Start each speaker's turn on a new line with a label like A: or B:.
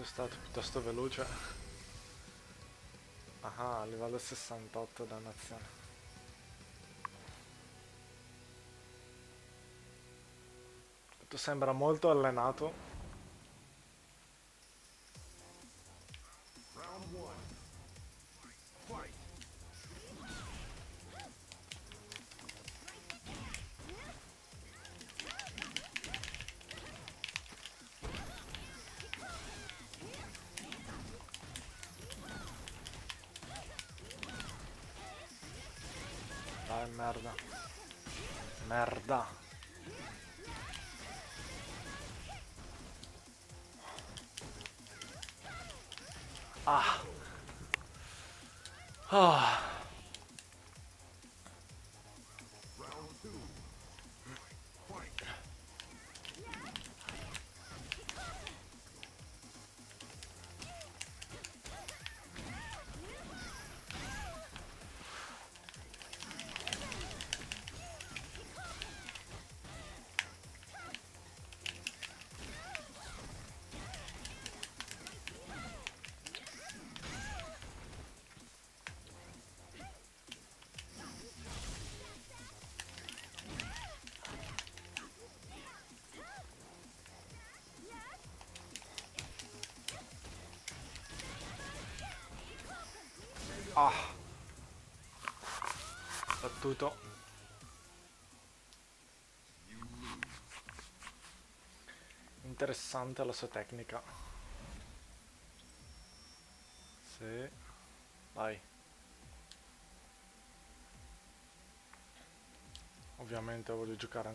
A: è stato piuttosto veloce. Ah, livello 68 dannazione. Tu sembra molto allenato. Dai, merda. Merda. Ah. Ah. Ah. Battuto. Interessante la sua tecnica. Sì. Vai. Ovviamente voglio giocare